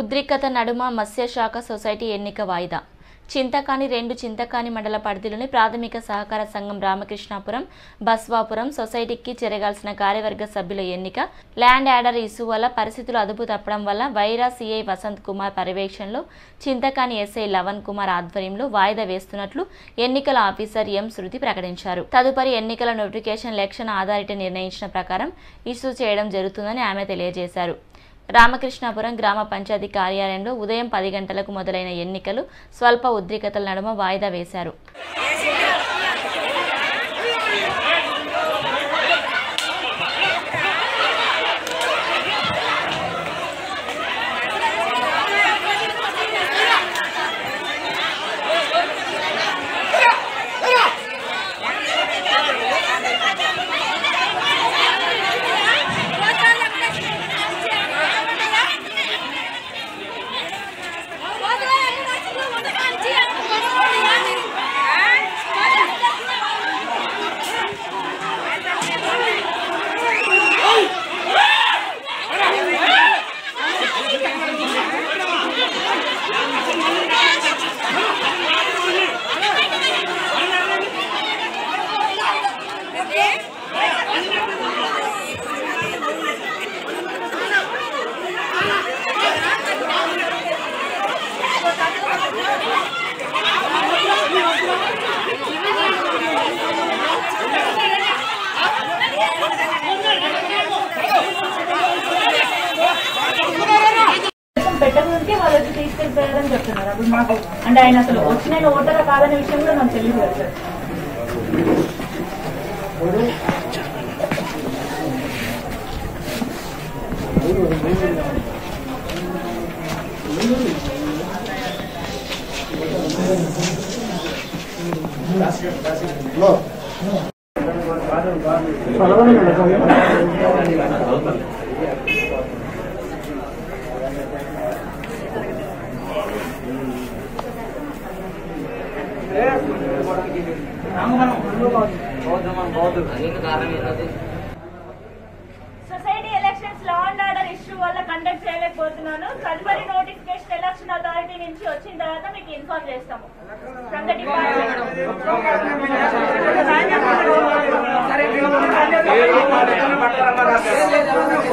ఉద్రిక్తత నడుమ మత్స్యశాఖ సొసైటీ ఎన్నిక వాయిదా. చింతకాని రెండు చింతకాని మండల పరిధిలోని ప్రాథమిక సహకార సంఘం రామకృష్ణాపురం బస్వాపురం సొసైటీకి జరగాల్సిన కార్యవర్గ సభ్యుల ఎన్నిక ల్యాండ్ యాడర్ ఇష్యూ వల్ల పరిస్థితులు అదుపు తప్పడం వల్ల వైరా సిఐ వసంత్ కుమార్ పర్యవేక్షణలో చింతకాని ఎస్ఐ లవన్ కుమార్ ఆధ్వర్యంలో వాయిదా వేస్తున్నట్లు ఎన్నికల ఆఫీసర్ ఎం శృతి ప్రకటించారు. తదుపరి ఎన్నికల నోటిఫికేషన్ ఎలక్షన్ ఆధారిత నిర్ణయించిన ప్రకారం ఇష్యూ చేయడం జరుగుతుందని ఆమె తెలియజేశారు. రామకృష్ణాపురం గ్రామ పంచాయతీ కార్యాలయంలో ఉదయం పది గంటలకు మొదలైన ఎన్నికలు స్వల్ప ఉద్రిక్తల నడుమ వాయిదా వేశారు. తీసుకెళ్ళిపోయారని చెప్తున్నారు. అప్పుడు మాకు అంటే ఆయన అసలు వచ్చిన ఓటరా కాదనే విషయం కూడా నాకు తెలియదు కదా sir. Society elections law and order issue వల్ల కండక్ట్ చేయలేకపోతున్నాను. తదుపరి నోటిఫికేషన్ ఎలక్షన్ అథారిటీ నుంచి వచ్చిన తర్వాత మీకు ఇన్ఫార్మ్ చేస్తాము. From the department